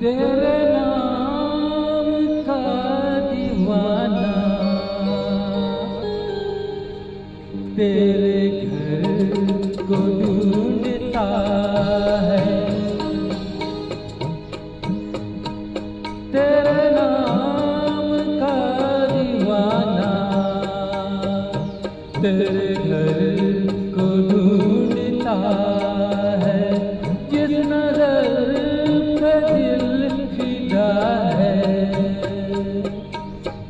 तेरे नाम का दीवाना। तेरे घर को ढूंढता है। तेरे नाम का दीवाना। तेरे घर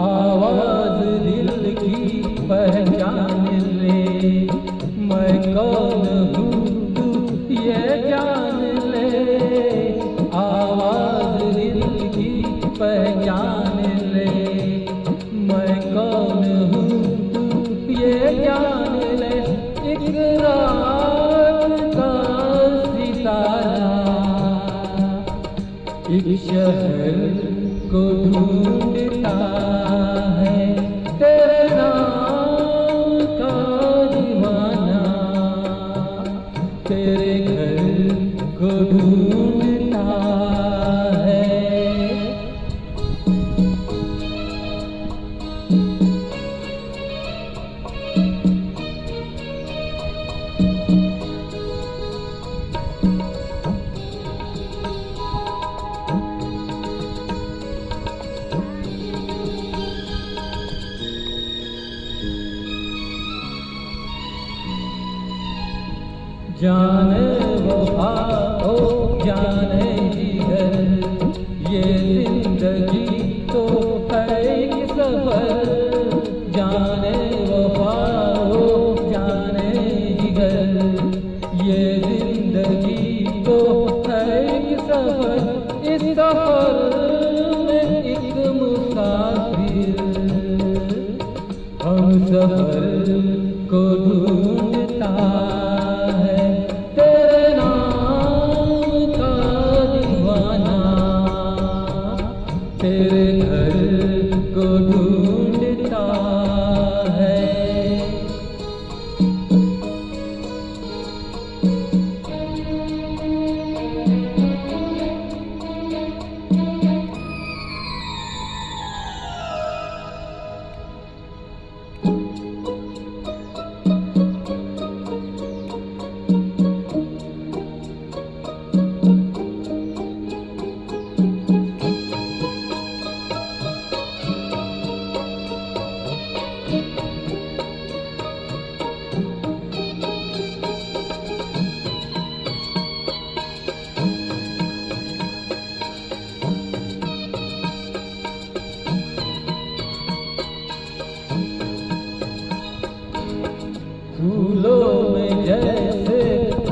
आवाज़ दिल की पहचान ले। मैं कौन हूँ तू ये जान ले। आवाज़ दिल की पहचान ले। मैं कौन हूँ तू ये जान ले। एक रात का सितारा। एक शहर को ढूंढता जाने वफा हो जाने जिगर ये ज़िंदगी तो है एक सफ़र। जाने वफा हो जाने जिगर ये ज़िंदगी तो है एक सफ़र। इस सफ़र में एक मुसाफिर। हम सफ़र को ढूंढता तेरे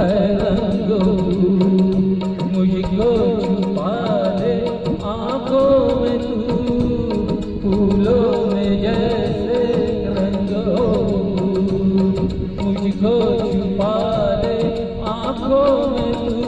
रंगो मुझको छुपा दे आँखों में तू फूलों में जैसे रंगो मुझको छुपा दे आँखों में तू